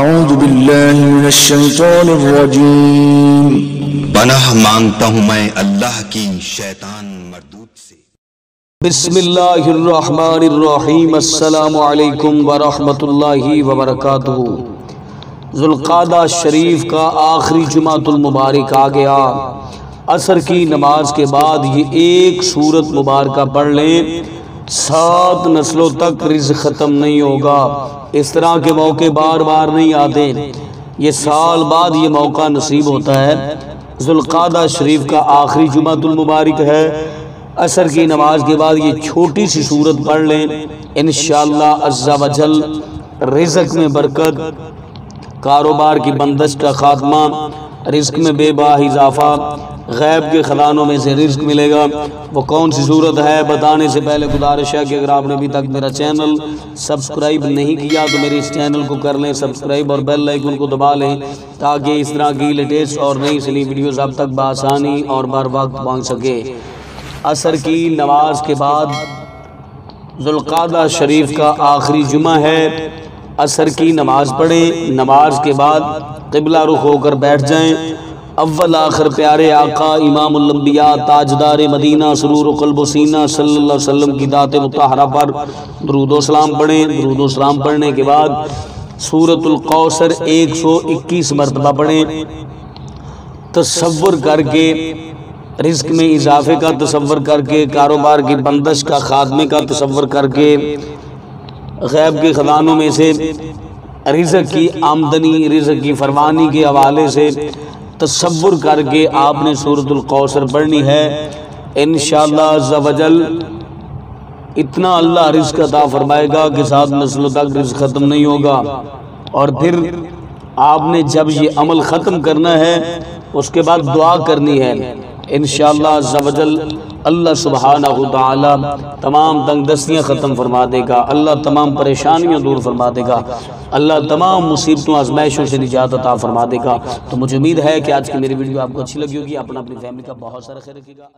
أعوذ بالله من الشيطان الرجيم. پناہ مانگتا ہوں میں اللہ کی شیطان مردود سے۔ بسم اللہ الرحمن الرحیم۔ السلام علیکم ورحمۃ اللہ وبرکاتہ۔ ذوالقادہ شریف کا آخری جمعۃ المبارک آ گیا۔ عصر کی نماز کے بعد یہ ایک صورت مبارکہ پڑھ لیں سات نسلوں تک رزق ختم نہیں ہوگا۔ اس طرح کے موقع بار بار نہیں آتے۔ یہ سال بعد یہ موقع نصیب ہوتا ہے۔ ذوالقادہ شریف کا آخری جمعہ المبارک ہے۔ عصر کی نماز کے بعد یہ چھوٹی سی صورت پڑھ لیں۔ انشاءاللہ عز و جل رزق میں برکت، کاروبار کی بندش کا خاتمہ رزق میں بے باہ اضافہ غیب کے خزانوں میں سے رزق ملے گا۔ وہ کون سی صورت ہے؟ بتانے سے پہلے گزارش ہے کہ اگر آپ نے ابھی تک میرا چینل سبسکرائب نہیں کیا تو میرے اس چینل کو کر لیں، سبسکرائب اور بیل آئیکن کو دبا لیں تاکہ اس طرح کی لیٹسٹ اور نئی سلی ویڈیوز اب تک بآسانی اور بر وقت پہنچ سکے۔ عصر کی نماز کے بعد ذوالقادہ شریف کا آخری جمعہ ہے۔ عصر کی نماز پڑھیں۔ نماز کے بعد قبلہ رخ ہو کر بیٹھ جائیں۔ اول آخر پیارے آقا، امام الانبیاء، تاجدار مدینہ، سرور و قلب و سینہ صلی اللہ علیہ وسلم کی ذات متحرہ پر درود و سلام پڑھیں۔ درود و سلام پڑھنے کے بعد سورت القوثر ایک سو اکیس مرتبہ پڑھیں۔ تصور کر کے، رزق میں اضافے کا تصور کر کے، کاروبار کی بندش کا خاتمے کا تصور کر کے، غیب کے خزانوں میں سے رزق کی آمدنی رزق کی فروانی کے حوالے سے تصور کر کے آپ نے صورت القوثر پڑھنی ہے۔ انشاءاللہ عز و جل اتنا اللہ رزق عطا فرمائے گا کہ سات نسلوں تک رزق ختم نہیں ہوگا۔ اور پھر آپ نے جب یہ عمل ختم کرنا ہے اس کے بعد دعا کرنی ہے۔ انشاءاللہ عز اللہ سبحانہ وتعالی تمام تنگ دستیاں ختم فرما دے گا، اللہ تمام پریشانیاں دور فرما دے گا، اللہ تمام مصیبتوں، آزمائشوں سے نجات عطا فرما دے گا۔ تو مجھے امید ہے کہ آج کی میری ویڈیو آپ کو اچھی لگی ہوگی، اپنا اپنی فیملی کا بہت سارا خیر رکھے گا۔